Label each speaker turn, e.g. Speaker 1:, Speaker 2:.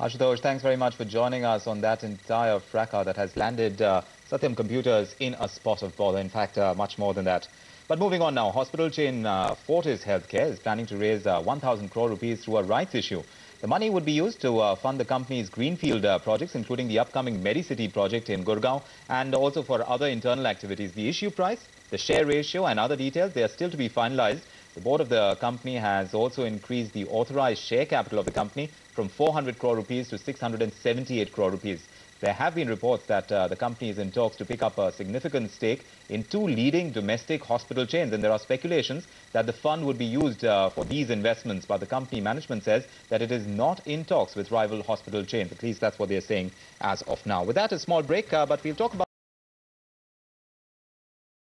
Speaker 1: Ashutosh, thanks very much for joining us on that entire fracas that has landed uh, Satyam Computers in a spot of bother. In fact, uh, much more than that. But moving on now, hospital chain uh, Fortis Healthcare is planning to raise uh, 1,000 crore rupees through a rights issue. The money would be used to uh, fund the company's greenfield uh, projects, including the upcoming Medicity project in Gurgaon, and also for other internal activities. The issue price, the share ratio, and other details, they are still to be finalized. The board of the company has also increased the authorized share capital of the company from 400 crore rupees to 678 crore rupees. There have been reports that uh, the company is in talks to pick up a significant stake in two leading domestic hospital chains. And there are speculations that the fund would be used uh, for these investments. But the company management says that it is not in talks with rival hospital chains. At least that's what they're saying as of now. With that, a small break, uh, but we'll talk about